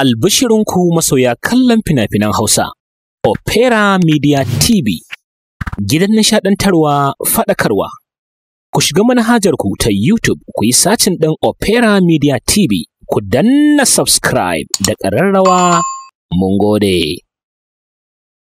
Albishirinku masoya kallon fina-finan Hausa, Opera Media TV, gidan nishaɗantarwa faɗakarwa. Ku shiga manhajarku ta YouTube ku yi sacin ɗin Opera Media TV, ku danna subscribe da ƙararrawa mun gode.